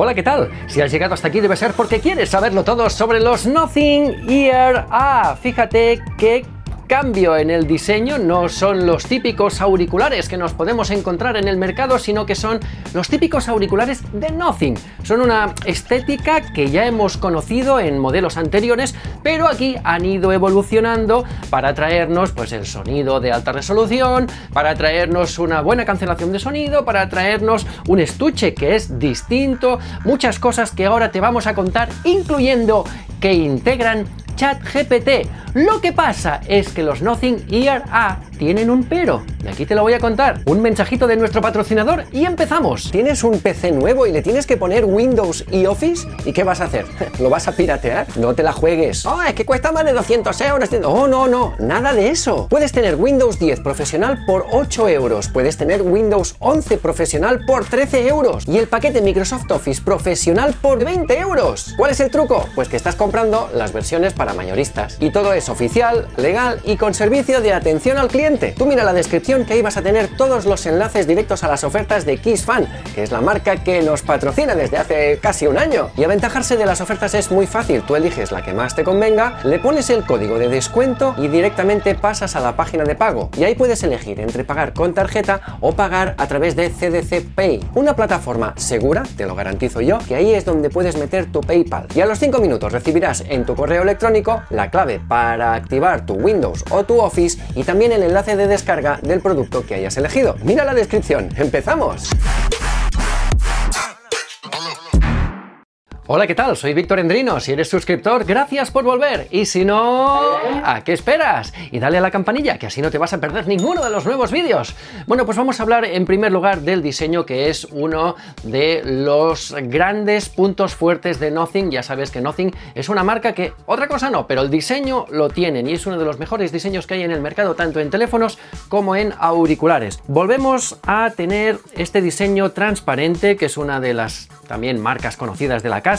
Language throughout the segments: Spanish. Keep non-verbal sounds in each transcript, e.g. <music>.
Hola, ¿qué tal? Si has llegado hasta aquí debe ser porque quieres saberlo todo sobre los Nothing Ear A. Fíjate que cambio en el diseño no son los típicos auriculares que nos podemos encontrar en el mercado, sino que son los típicos auriculares de Nothing. Son una estética que ya hemos conocido en modelos anteriores, pero aquí han ido evolucionando para traernos pues el sonido de alta resolución, para traernos una buena cancelación de sonido, para traernos un estuche que es distinto, muchas cosas que ahora te vamos a contar, incluyendo que integran ChatGPT. Lo que pasa es que los Nothing Ear A tienen un pero, y aquí te lo voy a contar. Un mensajito de nuestro patrocinador y empezamos. ¿Tienes un PC nuevo y le tienes que poner Windows y Office? ¿Y qué vas a hacer? <laughs> ¿Lo vas a piratear? No te la juegues. Oh, es que cuesta más de 200 euros. Oh, no, no, nada de eso. Puedes tener Windows 10 profesional por 8 euros. Puedes tener Windows 11 profesional por 13 euros. Y el paquete Microsoft Office profesional por 20 euros. ¿Cuál es el truco? Pues que estás comprando las versiones para mayoristas. Y todo es oficial, legal y con servicio de atención al cliente. Tú mira la descripción que ahí vas a tener todos los enlaces directos a las ofertas de KissFan, que es la marca que nos patrocina desde hace casi un año. Y aventajarse de las ofertas es muy fácil. Tú eliges la que más te convenga, le pones el código de descuento y directamente pasas a la página de pago. Y ahí puedes elegir entre pagar con tarjeta o pagar a través de CDC Pay, una plataforma segura, te lo garantizo yo, que ahí es donde puedes meter tu PayPal. Y a los 5 minutos recibirás en tu correo electrónico la clave para activar tu Windows o tu Office y también el enlace de descarga del producto que hayas elegido. Mira la descripción. ¡Empezamos! Hola, ¿qué tal? Soy Víctor Endrino. Si eres suscriptor, gracias por volver. Y si no, ¿a qué esperas? Y dale a la campanilla, que así no te vas a perder ninguno de los nuevos vídeos. Bueno, pues vamos a hablar en primer lugar del diseño, que es uno de los grandes puntos fuertes de Nothing. Ya sabes que Nothing es una marca que, otra cosa no, pero el diseño lo tienen y es uno de los mejores diseños que hay en el mercado, tanto en teléfonos como en auriculares. Volvemos a tener este diseño transparente, que es una de las también marcas conocidas de la casa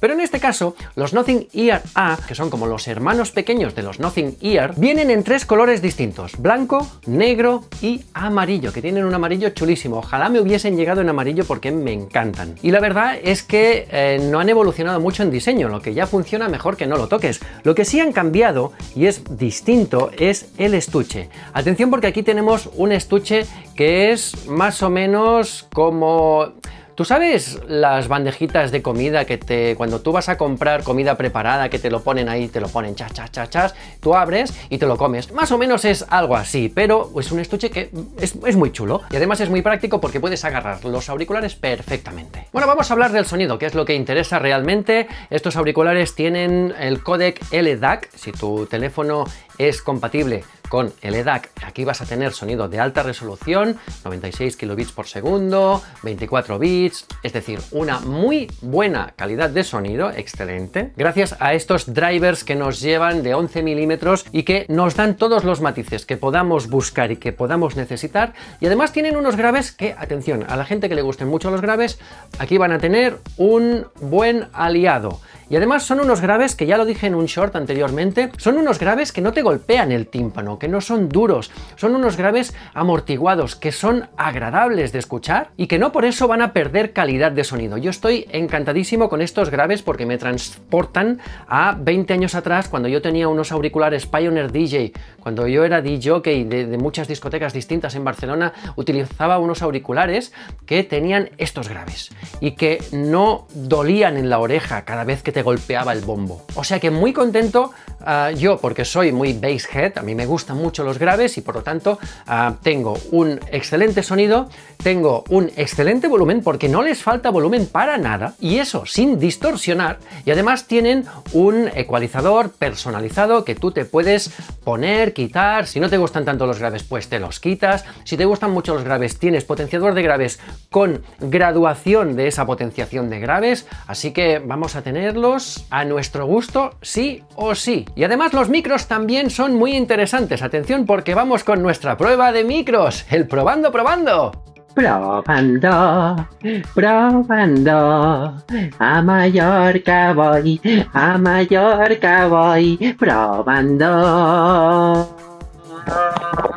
pero en este caso los Nothing Ear A, que son como los hermanos pequeños de los Nothing Ear, vienen en tres colores distintos, blanco, negro y amarillo, que tienen un amarillo chulísimo. Ojalá me hubiesen llegado en amarillo porque me encantan. Y la verdad es que eh, no han evolucionado mucho en diseño, lo que ya funciona mejor que no lo toques. Lo que sí han cambiado y es distinto es el estuche. Atención porque aquí tenemos un estuche que es más o menos como ¿Tú sabes las bandejitas de comida que te, cuando tú vas a comprar comida preparada, que te lo ponen ahí, te lo ponen chas, chas, chas, chas, tú abres y te lo comes? Más o menos es algo así, pero es un estuche que es, es muy chulo y además es muy práctico porque puedes agarrar los auriculares perfectamente. Bueno, vamos a hablar del sonido, que es lo que interesa realmente. Estos auriculares tienen el codec LDAC, si tu teléfono es compatible con el EDAC. Aquí vas a tener sonido de alta resolución, 96 kilobits por segundo, 24 bits, es decir, una muy buena calidad de sonido, excelente, gracias a estos drivers que nos llevan de 11 milímetros y que nos dan todos los matices que podamos buscar y que podamos necesitar. Y además tienen unos graves que, atención, a la gente que le gusten mucho los graves, aquí van a tener un buen aliado. Y además son unos graves que ya lo dije en un short anteriormente, son unos graves que no te golpean el tímpano, que no son duros, son unos graves amortiguados, que son agradables de escuchar y que no por eso van a perder calidad de sonido. Yo estoy encantadísimo con estos graves porque me transportan a 20 años atrás cuando yo tenía unos auriculares Pioneer DJ, cuando yo era DJ de, muchas discotecas distintas en Barcelona, utilizaba unos auriculares que tenían estos graves y que no dolían en la oreja cada vez que te golpeaba el bombo. O sea que muy contento uh, yo porque soy muy bass head, a mí me gustan mucho los graves y por lo tanto uh, tengo un excelente sonido, tengo un excelente volumen porque no les falta volumen para nada y eso sin distorsionar y además tienen un ecualizador personalizado que tú te puedes poner, quitar, si no te gustan tanto los graves pues te los quitas, si te gustan mucho los graves tienes potenciador de graves con graduación de esa potenciación de graves, así que vamos a tenerlo a nuestro gusto sí o sí. Y además los micros también son muy interesantes. Atención porque vamos con nuestra prueba de micros, el probando probando. Probando, probando, a Mallorca voy, a Mallorca voy, probando,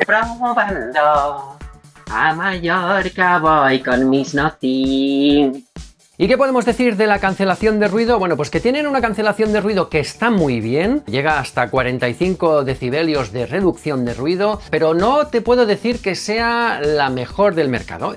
probando, a Mallorca voy con mis nothing. ¿Y qué podemos decir de la cancelación de ruido? Bueno, pues que tienen una cancelación de ruido que está muy bien, llega hasta 45 decibelios de reducción de ruido, pero no te puedo decir que sea la mejor del mercado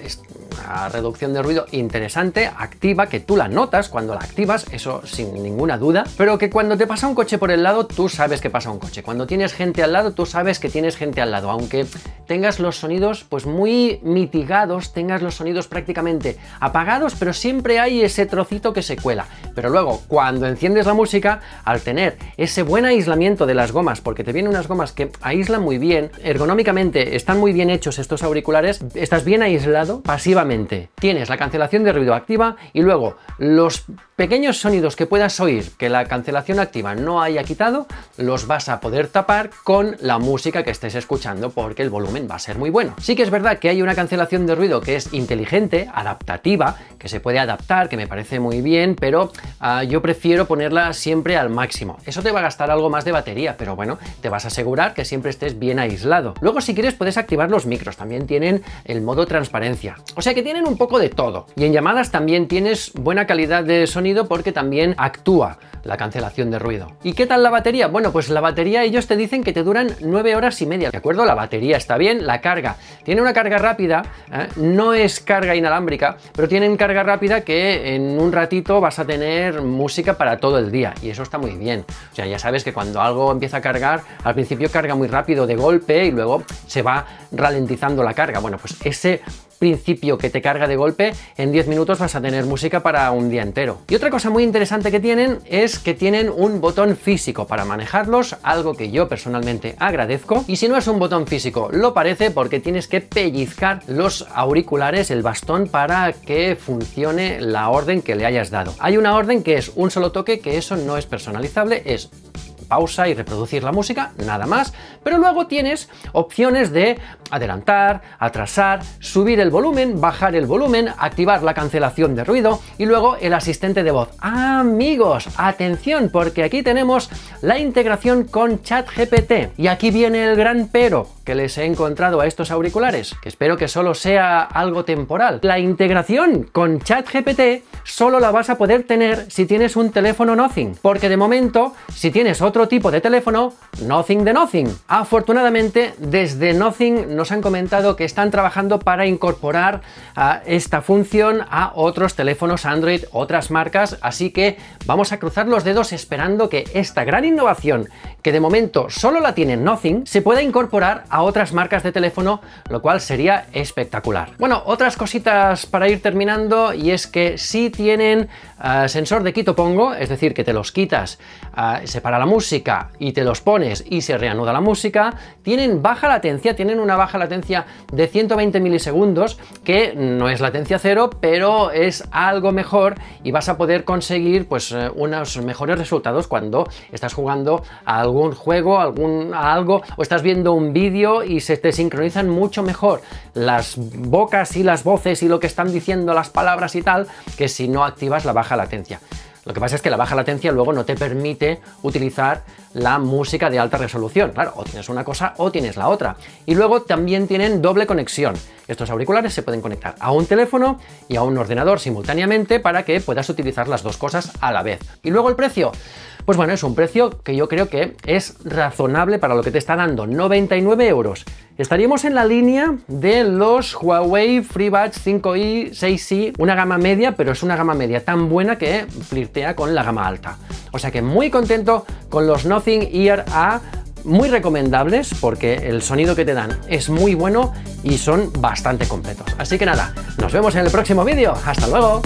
una reducción de ruido interesante, activa, que tú la notas cuando la activas, eso sin ninguna duda, pero que cuando te pasa un coche por el lado, tú sabes que pasa un coche. Cuando tienes gente al lado, tú sabes que tienes gente al lado, aunque tengas los sonidos pues muy mitigados, tengas los sonidos prácticamente apagados, pero siempre hay ese trocito que se cuela. Pero luego, cuando enciendes la música, al tener ese buen aislamiento de las gomas, porque te vienen unas gomas que aíslan muy bien, ergonómicamente están muy bien hechos estos auriculares, estás bien aislado pasivamente Tienes la cancelación de ruido activa y luego los pequeños sonidos que puedas oír que la cancelación activa no haya quitado, los vas a poder tapar con la música que estés escuchando porque el volumen va a ser muy bueno. Sí que es verdad que hay una cancelación de ruido que es inteligente, adaptativa, que se puede adaptar, que me parece muy bien, pero ah, yo prefiero ponerla siempre al máximo. Eso te va a gastar algo más de batería, pero bueno, te vas a asegurar que siempre estés bien aislado. Luego si quieres puedes activar los micros, también tienen el modo transparencia. O sea que tienen un poco de todo. Y en llamadas también tienes buena calidad de sonido porque también actúa la cancelación de ruido. ¿Y qué tal la batería? Bueno, pues la batería ellos te dicen que te duran 9 horas y media, ¿de acuerdo? La batería está bien, la carga. Tiene una carga rápida, ¿eh? no es carga inalámbrica, pero tienen carga rápida que en un ratito vas a tener música para todo el día y eso está muy bien. O sea, ya sabes que cuando algo empieza a cargar, al principio carga muy rápido de golpe y luego se va ralentizando la carga. Bueno, pues ese principio que te carga de golpe, en 10 minutos vas a tener música para un día entero. Y otra cosa muy interesante que tienen es que tienen un botón físico para manejarlos, algo que yo personalmente agradezco. Y si no es un botón físico, lo parece porque tienes que pellizcar los auriculares, el bastón, para que funcione la orden que le hayas dado. Hay una orden que es un solo toque, que eso no es personalizable, es pausa y reproducir la música, nada más, pero luego tienes opciones de adelantar, atrasar, subir el volumen, bajar el volumen, activar la cancelación de ruido y luego el asistente de voz. Amigos, atención porque aquí tenemos la integración con ChatGPT. Y aquí viene el gran pero que les he encontrado a estos auriculares, que espero que solo sea algo temporal. La integración con ChatGPT solo la vas a poder tener si tienes un teléfono Nothing, porque de momento, si tienes otro tipo de teléfono, Nothing de Nothing. Afortunadamente, desde Nothing nos han comentado que están trabajando para incorporar a esta función a otros teléfonos Android, otras marcas, así que vamos a cruzar los dedos esperando que esta gran innovación, que de momento solo la tiene Nothing, se pueda incorporar a otras marcas de teléfono, lo cual sería espectacular. Bueno, otras cositas para ir terminando y es que si tienen eh, sensor de quito pongo, es decir, que te los quitas, uh, se para la música y te los pones y se reanuda la música, tienen baja latencia, tienen una baja latencia de 120 milisegundos, que no es latencia cero, pero es algo mejor y vas a poder conseguir pues eh, unos mejores resultados cuando estás jugando a algún juego, algún, a algo, o estás viendo un y se te sincronizan mucho mejor las bocas y las voces y lo que están diciendo las palabras y tal, que si no activas la baja latencia. Lo que pasa es que la baja latencia luego no te permite utilizar la música de alta resolución. Claro, o tienes una cosa o tienes la otra. Y luego también tienen doble conexión. Estos auriculares se pueden conectar a un teléfono y a un ordenador simultáneamente para que puedas utilizar las dos cosas a la vez. Y luego el precio. Pues bueno, es un precio que yo creo que es razonable para lo que te está dando, 99 euros. Estaríamos en la línea de los Huawei FreeBuds 5i, 6i, una gama media, pero es una gama media tan buena que flirtea con la gama alta. O sea que muy contento con los Nothing Ear A, muy recomendables porque el sonido que te dan es muy bueno y son bastante completos. Así que nada, nos vemos en el próximo vídeo. ¡Hasta luego!